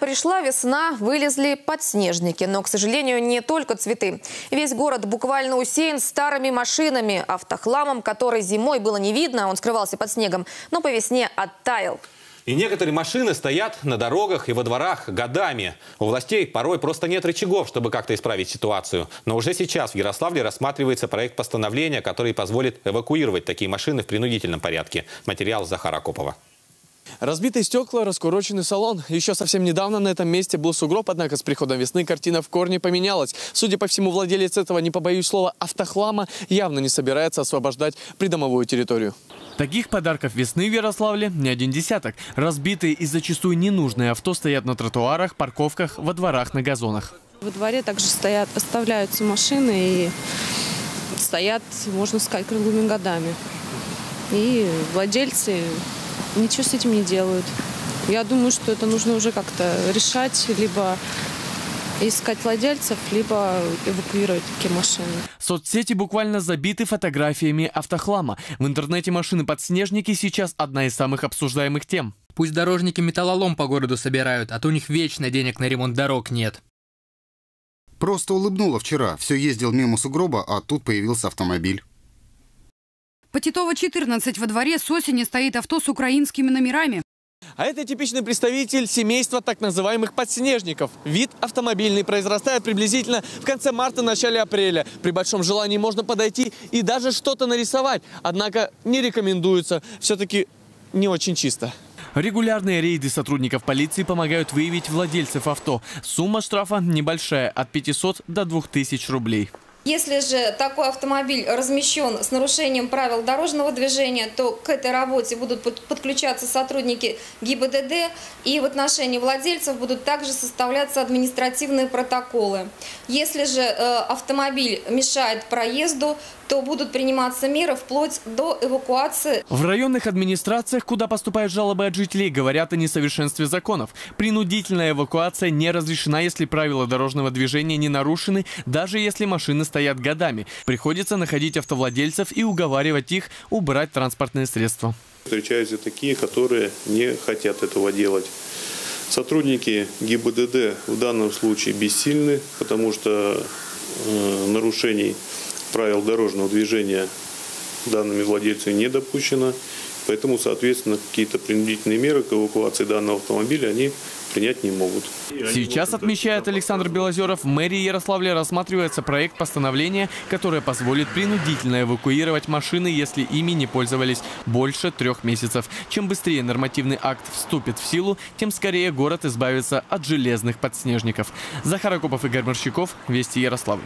Пришла весна, вылезли подснежники. Но, к сожалению, не только цветы. Весь город буквально усеян старыми машинами, автохламом, который зимой было не видно, он скрывался под снегом, но по весне оттаял. И некоторые машины стоят на дорогах и во дворах годами. У властей порой просто нет рычагов, чтобы как-то исправить ситуацию. Но уже сейчас в Ярославле рассматривается проект постановления, который позволит эвакуировать такие машины в принудительном порядке. Материал Захара Копова. Разбитые стекла, раскуроченный салон. Еще совсем недавно на этом месте был сугроб, однако с приходом весны картина в корне поменялась. Судя по всему, владелец этого, не побоюсь слова, автохлама явно не собирается освобождать придомовую территорию. Таких подарков весны в Ярославле не один десяток. Разбитые и зачастую ненужные авто стоят на тротуарах, парковках, во дворах, на газонах. Во дворе также стоят, оставляются машины и стоят, можно сказать, круглыми годами. И владельцы ничего с этим не делают. Я думаю, что это нужно уже как-то решать, либо искать владельцев, либо эвакуировать такие машины. Соцсети буквально забиты фотографиями автохлама. В интернете машины-подснежники сейчас одна из самых обсуждаемых тем. Пусть дорожники металлолом по городу собирают, а то у них вечно денег на ремонт дорог нет. Просто улыбнула вчера. Все ездил мимо сугроба, а тут появился автомобиль. По Титова 14 во дворе с осени стоит авто с украинскими номерами. А это типичный представитель семейства так называемых подснежников. Вид автомобильный произрастает приблизительно в конце марта-начале апреля. При большом желании можно подойти и даже что-то нарисовать. Однако не рекомендуется. Все-таки не очень чисто. Регулярные рейды сотрудников полиции помогают выявить владельцев авто. Сумма штрафа небольшая – от 500 до 2000 рублей. Если же такой автомобиль размещен с нарушением правил дорожного движения, то к этой работе будут подключаться сотрудники ГИБДД, и в отношении владельцев будут также составляться административные протоколы. Если же э, автомобиль мешает проезду, то будут приниматься меры вплоть до эвакуации. В районных администрациях, куда поступают жалобы от жителей, говорят о несовершенстве законов. Принудительная эвакуация не разрешена, если правила дорожного движения не нарушены, даже если машины стоят годами. Приходится находить автовладельцев и уговаривать их убрать транспортные средства. Встречаются такие, которые не хотят этого делать. Сотрудники ГИБДД в данном случае бессильны, потому что э, нарушений правил дорожного движения данными владельцами не допущено. Поэтому, соответственно, какие-то принудительные меры к эвакуации данного автомобиля они принять не могут. Сейчас, отмечает Александр Белозеров, в мэрии Ярославля рассматривается проект постановления, которое позволит принудительно эвакуировать машины, если ими не пользовались больше трех месяцев. Чем быстрее нормативный акт вступит в силу, тем скорее город избавится от железных подснежников. Захар Акопов, Игорь Морщиков, Вести Ярославль.